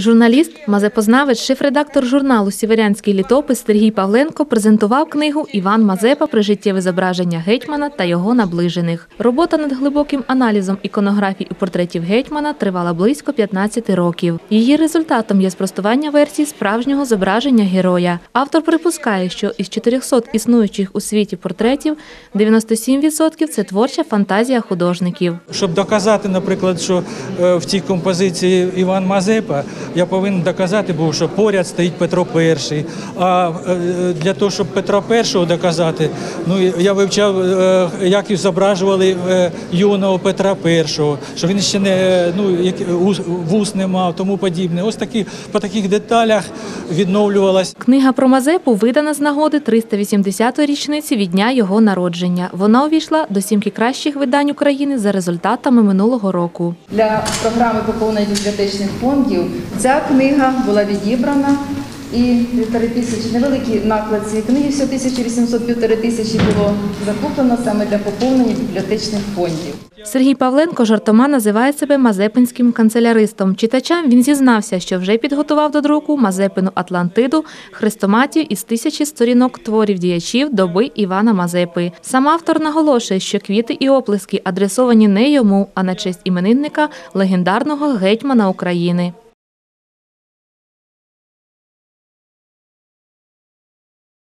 Журналіст, мазепознавець, шеф-редактор журналу Сіверянський літопис Сергій Павленко презентував книгу Іван Мазепа Прижиттєве зображення гетьмана та його наближених. Робота над глибоким аналізом іконографій і портретів гетьмана тривала близько 15 років. Її результатом є спростування версії справжнього зображення героя. Автор припускає, що із 400 існуючих у світі портретів 97% – це творча фантазія художників. Щоб доказати, наприклад, що е, в цій композиції Іван Мазепа, я повинен доказати, був, що поряд стоїть Петро І. А е, для того, щоб Петра І доказати, ну я вивчав, е, як і зображували е, юного Петра І, що він ще не ну вус не мав, тому подібне. Ось такі по таких деталях відновлювалась Книга про Мазепу видана з нагоди 380-ї річниці від дня його народження. Вона увійшла до сімки кращих видань України за результатами минулого року. Для програми поповнення бібліотечних фондів ця книга була відібрана. І півтори тисячі невеликий наклад цієї книги, всього 1800 півтори тисячі було закуплено саме для поповнення бібліотечних фондів. Сергій Павленко жартома називає себе мазепинським канцеляристом. Читачам він зізнався, що вже підготував до друку Мазепину Атлантиду, хрестоматію із тисячі сторінок творів діячів доби Івана Мазепи. Сам автор наголошує, що квіти і оплески адресовані не йому, а на честь іменинника легендарного гетьмана України.